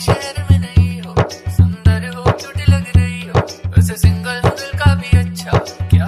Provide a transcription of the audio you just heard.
शहर में नहीं हो, सुंदर हो क्यूट लग रही हो। वैसे सिंगल दिल का भी अच्छा क्या